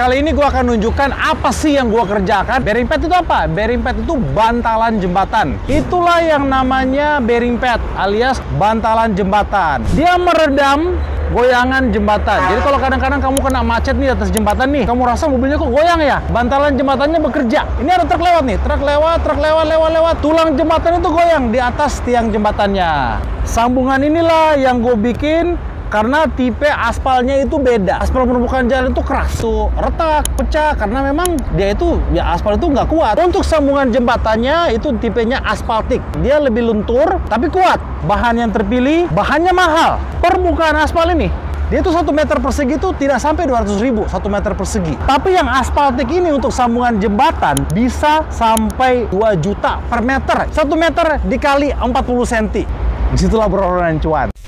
kali ini gue akan nunjukkan apa sih yang gue kerjakan. Bearing pad itu apa? Bearing pad itu bantalan jembatan. Itulah yang namanya bearing pad alias bantalan jembatan. Dia meredam goyangan jembatan. Jadi kalau kadang-kadang kamu kena macet nih atas jembatan nih, kamu rasa mobilnya kok goyang ya? Bantalan jembatannya bekerja. Ini ada truk lewat nih, truk lewat, truk lewat, lewat, lewat. Tulang jembatan itu goyang di atas tiang jembatannya. Sambungan inilah yang gue bikin karena tipe aspalnya itu beda. Aspal permukaan jalan itu keras, tuh retak, pecah karena memang dia itu ya aspal itu nggak kuat. Untuk sambungan jembatannya itu tipenya aspaltik. Dia lebih luntur tapi kuat. Bahan yang terpilih, bahannya mahal. Permukaan aspal ini dia itu satu meter persegi itu tidak sampai 200 ribu satu meter persegi. Tapi yang aspaltik ini untuk sambungan jembatan bisa sampai 2 juta per meter. Satu meter dikali 40 cm. Di situlah berorang cuan.